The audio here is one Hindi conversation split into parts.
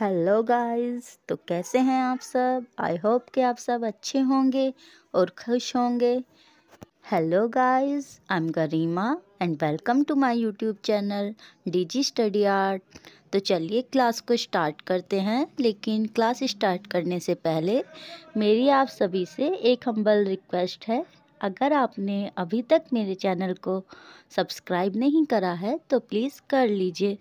हेलो गाइस तो कैसे हैं आप सब? आई होप कि आप सब अच्छे होंगे और खुश होंगे। Hello guys I am Garima and welcome to my YouTube channel DG study art तो चलिए क्लास को स्टार्ट करते हैं, लेकिन क्लास स्टार्ट करने से पहले मेरी आप सभी से एक हम्बल रिक्वेस्ट है। अगर आपने अभी तक मेरे चैनल को सब्सक्राइब नहीं करा है तो प्लीज़ कर लीजिए।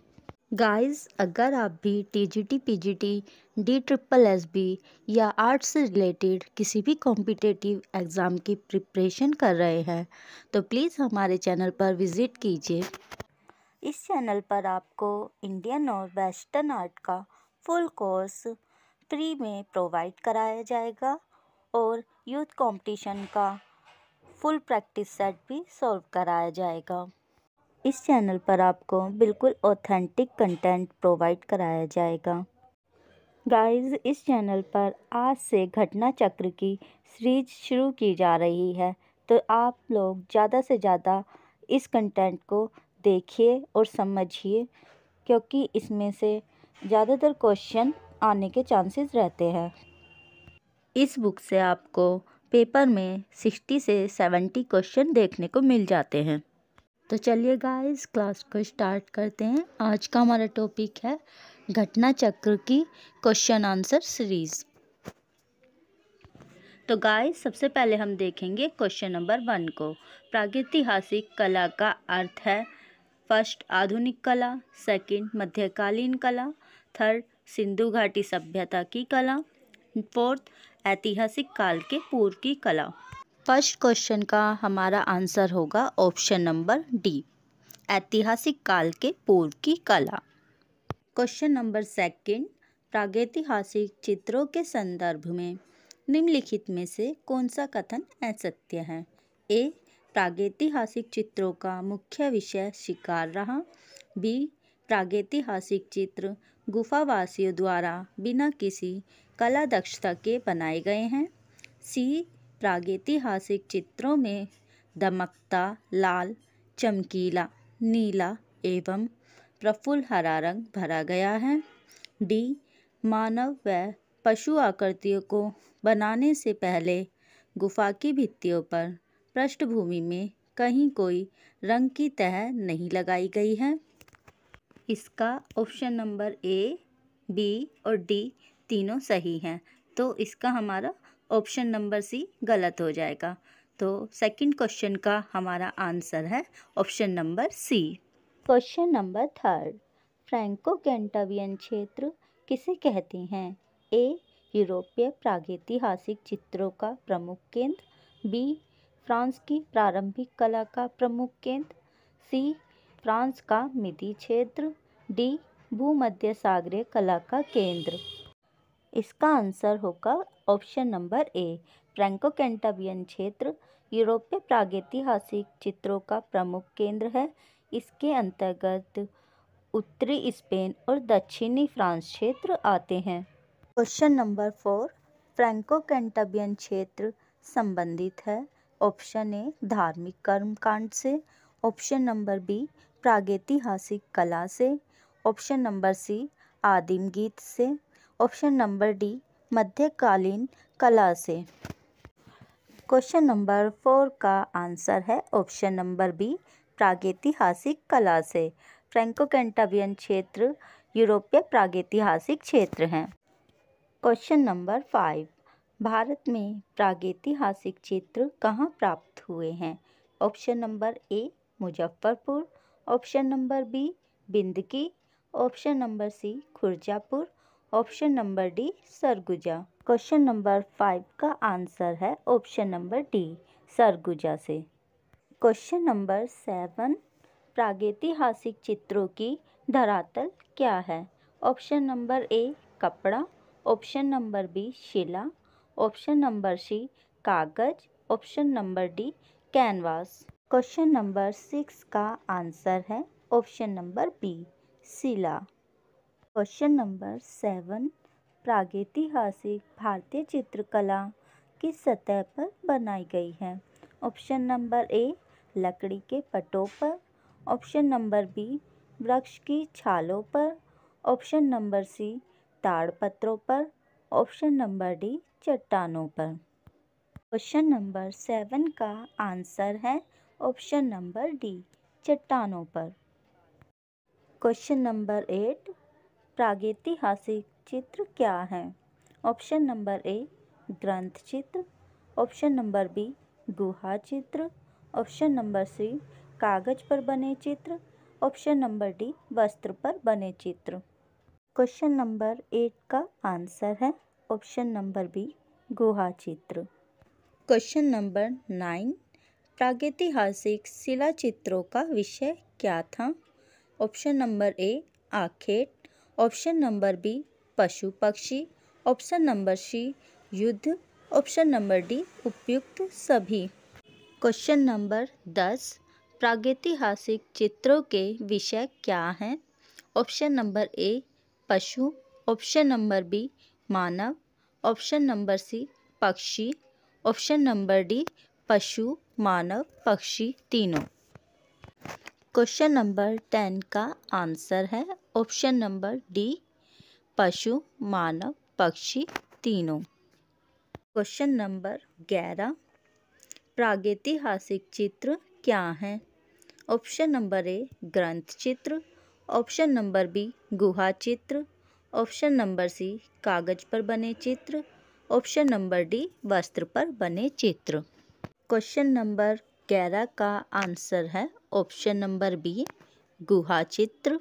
गाइस अगर आप भी TGT PGT D triple S B या आर्ट से रिलेटेड किसी भी कॉम्पिटेटिव एग्ज़ाम की प्रिपरेशन कर रहे हैं तो प्लीज़ हमारे चैनल पर विज़िट कीजिए। इस चैनल पर आपको इंडियन और वेस्टर्न आर्ट का फुल कोर्स फ्री में प्रोवाइड कराया जाएगा और यूथ कंपटीशन का फुल प्रैक्टिस सेट भी सॉल्व कराया जाएगा। इस चैनल पर आपको बिल्कुल ऑथेंटिक कंटेंट प्रोवाइड कराया जाएगा। गाइस, इस चैनल पर आज से घटना चक्र की सीरीज़ शुरू की जा रही है तो आप लोग ज़्यादा से ज़्यादा इस कंटेंट को देखिए और समझिए, क्योंकि इसमें से ज़्यादातर क्वेश्चन आने के चांसेस रहते हैं। इस बुक से आपको पेपर में सिक्सटी से सेवेंटी क्वेश्चन देखने को मिल जाते हैं। तो चलिए गाइस क्लास को स्टार्ट करते हैं। आज का हमारा टॉपिक है घटना चक्र की क्वेश्चन आंसर सीरीज़ तो गाइस सबसे पहले हम देखेंगे क्वेश्चन नंबर वन को। प्रागैतिहासिक कला का अर्थ है फ़र्स्ट आधुनिक कला सेकंड मध्यकालीन कला थर्ड सिंधु घाटी सभ्यता की कला फोर्थ ऐतिहासिक काल के पूर्व की कला। फ़र्स्ट क्वेश्चन का हमारा आंसर होगा ऑप्शन नंबर डी, ऐतिहासिक काल के पूर्व की कला। क्वेश्चन नंबर सेकंड, प्रागैतिहासिक चित्रों के संदर्भ में निम्नलिखित में से कौन सा कथन असत्य है? ए, प्रागैतिहासिक चित्रों का मुख्य विषय शिकार रहा। बी, प्रागैतिहासिक चित्र गुफावासियों द्वारा बिना किसी कला दक्षता के बनाए गए हैं। सी प्रागैतिहासिक चित्रों में दमकता, लाल, चमकीला, नीला एवं प्रफुल्ल हरा रंग भरा गया है। डी. मानव व पशु आकृतियों को बनाने से पहले गुफा की भित्तियों पर पृष्ठभूमि में कहीं कोई रंग की तह नहीं लगाई गई है। इसका ऑप्शन नंबर ए, बी और डी तीनों सही हैं। तो इसका हमारा ऑप्शन नंबर सी गलत हो जाएगा। तो सेकंड क्वेश्चन का हमारा आंसर है option number C question number third Franco Cantabrian क्षेत्र किसे कहते हैं? ए यूरोपीय प्रागैतिहासिक चित्रों का प्रमुख केंद्र। बी फ्रांस की प्रारंभिक कला का प्रमुख केंद्र। सी फ्रांस का मिदी क्षेत्र। डी भूमध्य सागरीय कला का केंद्र। इसका आंसर होगा option number A Franco Cantabrian क्षेत्र यूरोपीय प्रागैतिहासिक चित्रों का प्रमुख केंद्र है। इसके अंतर्गत उत्तरी स्पेन और दक्षिणी फ्रांस क्षेत्र आते हैं। Question number four Franco Cantabrian क्षेत्र संबंधित है। ऑप्शन ए, धार्मिक कर्मकांड से। ऑप्शन नंबर बी, प्रागैतिहासिक कला से। ऑप्शन नंबर सी, आदिम गीत से। ऑप्शन नंबर डी, मध्यकालीन कला से। क्वेश्चन नंबर फोर का आंसर है ऑप्शन नंबर बी, प्रागैतिहासिक कला से। फ्रैंको कैंटाबियन क्षेत्र, यूरोपीय प्रागैतिहासिक क्षेत्र हैं। क्वेश्चन नंबर फाइव, भारत में प्रागैतिहासिक चित्र कहाँ प्राप्त हुए हैं? Option number A, Muzaffarpur. Option number B, Bindki. Option number C, Khurjapur. Option number D, Surguja. Question number five का आंसर है ऑप्शन नंबर डी, सरगुजा से। क्वेश्चन नंबर सेवन, प्रागैतिहासिक चित्रों की धरातल क्या है? ऑप्शन नंबर ए, कपड़ा। ऑप्शन नंबर बी, शिला। ऑप्शन नंबर सी, कागज़। Option number D, canvas. Question number six का आंसर है ऑप्शन नंबर बी, शिला। क्वेश्चन नंबर सेवन, प्रागैतिहासिक भारतीय चित्रकला किस सतह पर बनाई गई है। ऑप्शन नंबर ए, लकड़ी के पटों पर। ऑप्शन नंबर बी, वृक्ष की छालों पर। ऑप्शन नंबर सी, ताड़पत्रों पर। ऑप्शन नंबर डी, चट्टानों पर। क्वेश्चन नंबर सेवन का आंसर है। ऑप्शन नंबर डी, चट्टानों पर। क्वेश्चन नंबर एट प्रागैतिहासिक चित्र क्या है? ऑप्शन नंबर ए, ग्रंथ चित्र। ऑप्शन नंबर बी, गुहा चित्र। ऑप्शन नंबर सी, कागज़ पर बने चित्र। ऑप्शन नंबर डी, वस्त्र पर बने चित्र। क्वेश्चन नंबर एट का आंसर है। ऑप्शन नंबर बी, गुहा चित्र। क्वेश्चन नंबर नाइन, प्रागैतिहासिक शिला चित्रों का विषय क्या था? ऑप्शन नंबर ए, आखेट। ऑप्शन नंबर बी, पशु पक्षी। ऑप्शन नंबर सी, युद्ध। ऑप्शन नंबर डी, उपयुक्त सभी। क्वेश्चन नंबर दस, प्रागैतिहासिक चित्रों के विषय क्या हैं? ऑप्शन नंबर ए, पशु। ऑप्शन नंबर बी, मानव। ऑप्शन नंबर सी, पक्षी। ऑप्शन नंबर डी, पशु, मानव, पक्षी, तीनों। क्वेश्चन नंबर टेन का आंसर है। ऑप्शन नंबर डी, पशु, मानव, पक्षी, तीनों। क्वेश्चन नंबर ग्यारह, प्रागैतिहासिक चित्र क्या हैं? ऑप्शन नंबर ए, ग्रंथ चित्र। ऑप्शन नंबर बी, गुहा चित्र। ऑप्शन नंबर सी, कागज़ पर बने चित्र। ऑप्शन नंबर डी, वस्त्र पर बने चित्र। क्वेश्चन नंबर ग्यारह का आंसर है। ऑप्शन नंबर बी, गुहा चित्र।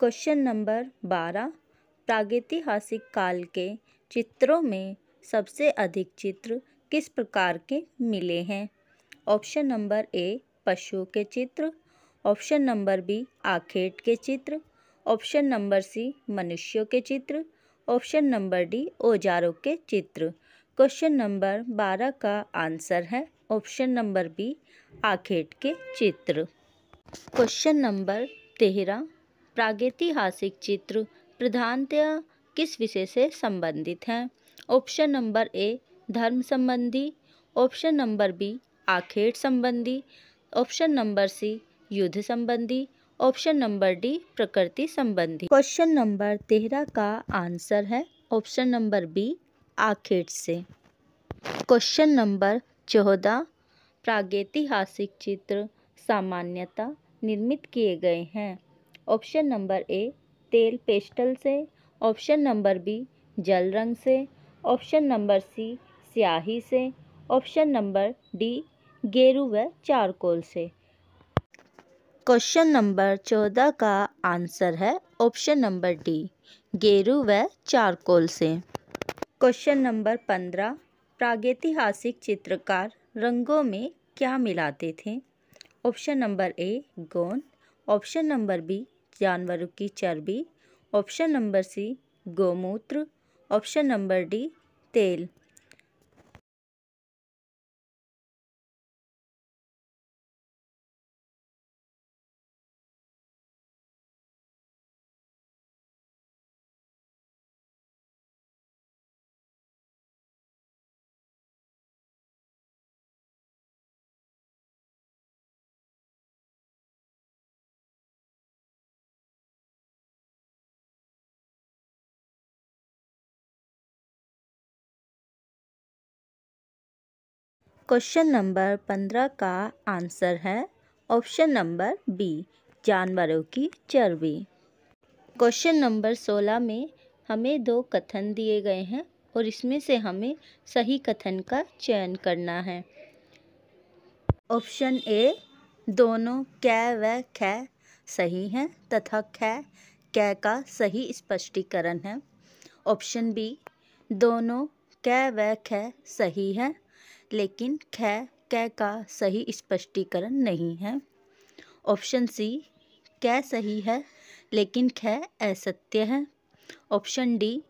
क्वेश्चन नंबर बारह, प्रागैतिहासिक काल के चित्रों में सबसे अधिक चित्र किस प्रकार के मिले हैं? ऑप्शन नंबर ए पशुओं के चित्र। ऑप्शन नंबर बी, आखेट के चित्र। ऑप्शन नंबर सी, मनुष्यों के चित्र। ऑप्शन नंबर डी, औजारों के चित्र। क्वेश्चन नंबर बारह का आंसर है। ऑप्शन नंबर बी, आखेट के चित्र। क्वेश्चन नंबर तेरह प्रागैतिहासिक चित्र प्रधानतया किस विषय से संबंधित हैं? ऑप्शन नंबर ए, धर्म संबंधी। ऑप्शन नंबर बी आखेट संबंधी। ऑप्शन नंबर सी, युद्ध संबंधी। ऑप्शन नंबर डी, प्रकृति संबंधी। क्वेश्चन नंबर तेरह का आंसर है। ऑप्शन नंबर बी आखेट से। क्वेश्चन नंबर चौदह, प्रागैतिहासिक चित्र सामान्यतः निर्मित किए गए हैं। ऑप्शन नंबर ए, तेल पेस्टल से, ऑप्शन नंबर बी, जल रंग से, ऑप्शन नंबर सी, स्याही से, ऑप्शन नंबर डी, गेरू व चारकोल से। क्वेश्चन नंबर चौदह का आंसर है ऑप्शन नंबर डी, गेरू व चारकोल से। क्वेश्चन नंबर पंद्रह, प्रागैतिहासिक चित्रकार रंगों में क्या मिलाते थे? ऑप्शन नंबर ए, गोंद, ऑप्शन नंबर बी जानवरों की चर्बी ऑप्शन नंबर सी गोमूत्र ऑप्शन नंबर डी तेल। क्वेश्चन नंबर पंद्रह का आंसर है। ऑप्शन नंबर बी, जानवरों की चर्बी। क्वेश्चन नंबर सोलह में हमें दो कथन दिए गए हैं और इसमें से हमें सही कथन का चयन करना है। ऑप्शन ए, दोनों कै व ख सही हैं तथा ख, कै का सही स्पष्टीकरण है। ऑप्शन बी, दोनों कै व ख सही है लेकिन ख कै का सही स्पष्टीकरण नहीं है। ऑप्शन सी, कै सही है, लेकिन ख असत्य है। ऑप्शन डी,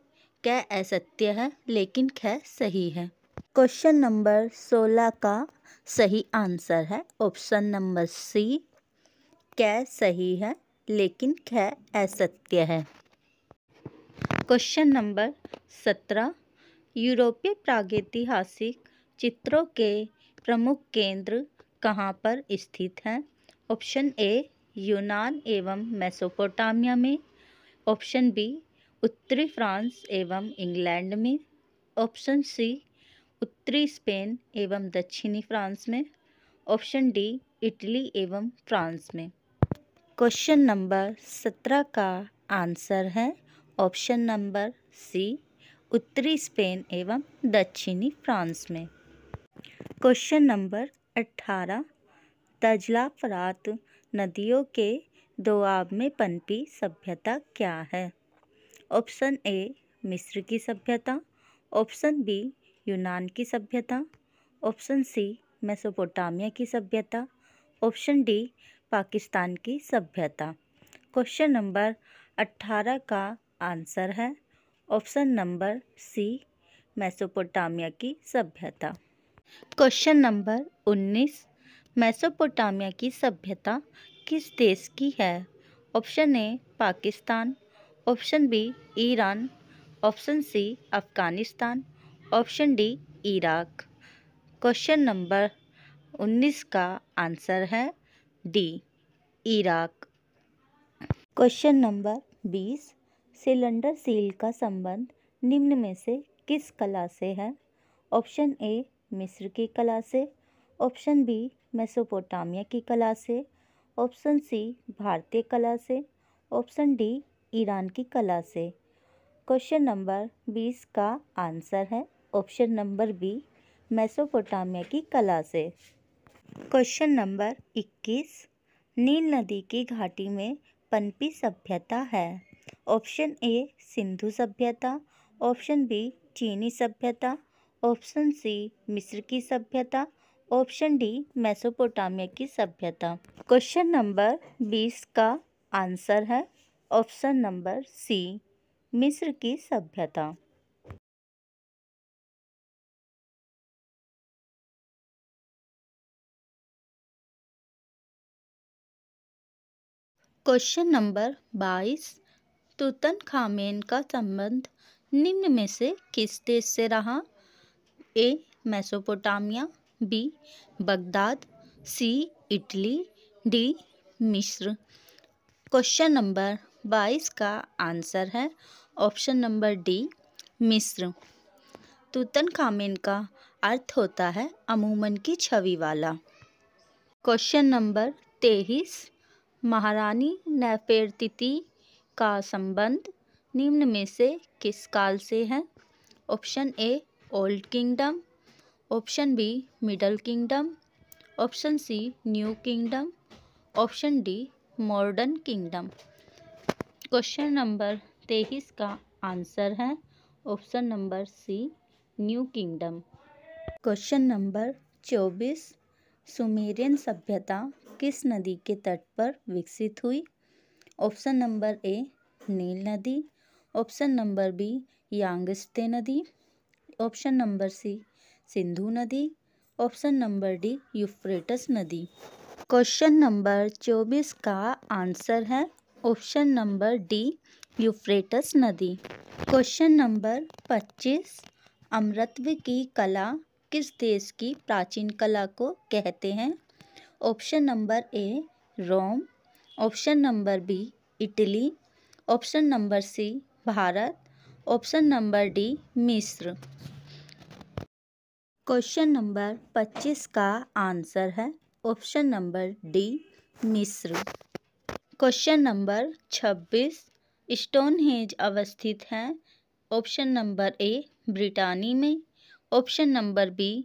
कै असत्य है, लेकिन ख सही है। क्वेश्चन नंबर सोलह का सही आंसर है। ऑप्शन नंबर सी, कै सही है, लेकिन ख असत्य है। क्वेश्चन नंबर सत्रह, यूरोपीय प्रागैतिहासिक चित्रों के प्रमुख केंद्र कहाँ पर स्थित हैं? ऑप्शन ए यूनान एवं मेसोपोटामिया में। ऑप्शन बी उत्तरी फ्रांस एवं इंग्लैंड में। ऑप्शन सी उत्तरी स्पेन एवं दक्षिणी फ्रांस में। ऑप्शन डी इटली एवं फ्रांस में। क्वेश्चन नंबर सत्रह का आंसर है। ऑप्शन नंबर सी उत्तरी स्पेन एवं दक्षिणी फ्रांस में। क्वेश्चन नंबर अठारह, तजला फरात नदियों के दोआब में पनपी सभ्यता क्या है? ऑप्शन ए, मिस्र की सभ्यता। ऑप्शन बी, यूनान की सभ्यता। ऑप्शन सी, मेसोपोटामिया की सभ्यता। ऑप्शन डी, पाकिस्तान की सभ्यता। क्वेश्चन नंबर अट्ठारह का आंसर है। ऑप्शन नंबर सी, मेसोपोटामिया की सभ्यता। क्वेश्चन नंबर उन्नीस. मेसोपोटामिया की सभ्यता किस देश की है? Option A Pakistan. Option B Iran. Option C Afghanistan. Option D Iraq. Question number उन्नीस का आंसर है डी इराक. क्वेश्चन नंबर बीस. सिलेंडर सील का संबंध निम्न में से किस कला से है? ऑप्शन ए मिस्र की कला से, ऑप्शन बी, मेसोपोटामिया की कला से, ऑप्शन सी, भारतीय कला से, ऑप्शन डी, ईरान की कला से। क्वेश्चन नंबर बीस का आंसर है, ऑप्शन नंबर बी, मेसोपोटामिया की कला से। क्वेश्चन नंबर इक्कीस, नील नदी की घाटी में पनपी सभ्यता है। ऑप्शन ए, सिंधु सभ्यता, ऑप्शन बी, चीनी सभ्यता ऑप्शन सी, मिस्र की सभ्यता। ऑप्शन डी, मेसोपोटामिया की सभ्यता। क्वेश्चन नंबर बीस का आंसर है। ऑप्शन नंबर सी, मिस्र की सभ्यता। क्वेश्चन नंबर बाईस तुतन खामेन का संबंध निम्न में से किस देश से रहा? A, Mesopotamia, B, Baghdad, C, Italy, D, मिस्र। क्वेश्चन नंबर बाईस का आंसर है। ऑप्शन नंबर डी, मिस्र। तूतन खामेन का अर्थ होता है अमूमन की छवि वाला। क्वेश्चन नंबर तेईस, महारानी नेफेरतिति का संबंध निम्न में से किस काल से है? Option A old kingdom, option B middle kingdom, option C new kingdom, option D modern kingdom. Question number तेईस का आंसर है, option number C new kingdom. Question number चौबीस, सुमेरियन सभ्यता किस नदी के तट पर विकसित हुई? ऑप्शन नंबर ए नील नदी, ऑप्शन नंबर बी यांगस्ते नदी ऑप्शन नंबर सी, सिंधु नदी, ऑप्शन नंबर डी, यूफ्रेटस नदी। क्वेश्चन नंबर चौबीस का आंसर है, ऑप्शन नंबर डी, यूफ्रेटस नदी। क्वेश्चन नंबर पच्चीस, अमृतत्व की कला किस देश की प्राचीन कला को कहते हैं? Option number A, Rome. Option number B, Italy. Option number C, Bharat. Option number D, मिस्र। क्वेश्चन नंबर पच्चीस का आंसर है। ऑप्शन नंबर डी, मिस्र। क्वेश्चन नंबर छब्बीस, स्टोनहेंज अवस्थित है। ऑप्शन नंबर ए, ब्रिटानी में। Option number B,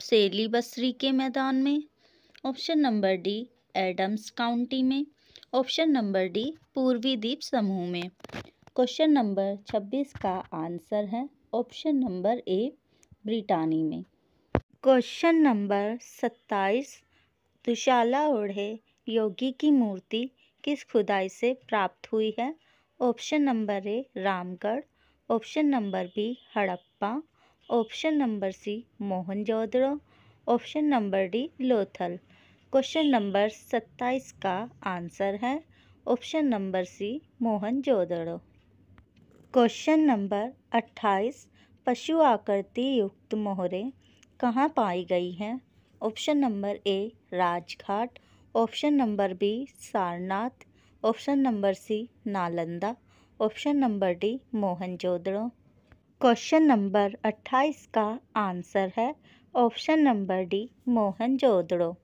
Salisbury के मैदान में। Option number D, Adams County में। ऑप्शन नंबर डी, पूर्वी द्वीप समूह में। क्वेश्चन नंबर छब्बीस का आंसर है, ऑप्शन नंबर ए, ब्रिटानी में। क्वेश्चन नंबर सत्ताईस, दुशाला ओढ़े योगी की मूर्ति किस खुदाई से प्राप्त हुई है? Option number A, Ramgarh, option number B, Harappa, option number C Mohenjodaro option number D, Lothal. Question number सत्ताईस का आंसर है, option number C, Mohenjodaro. Question number अट्ठाईस, पशु आकृति युक्त मोहरें कहाँ पाई गई हैं? Option number A, Rajghat, option number B, Sarnath, option number C, Nalanda, option number D, Mohenjodaro. Question number अट्ठाईस का आंसर है, option number D, Mohenjodaro.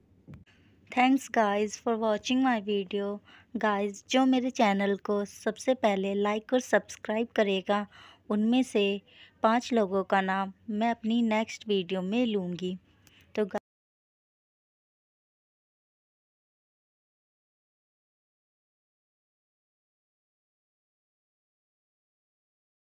Thanks guys for watching my video guys जो मेरे चैनल को सबसे पहले लाइक और सब्सक्राइब करेगा, उनमें से पाँच लोगों का नाम मैं अपनी नेक्स्ट वीडियो में लूँगी।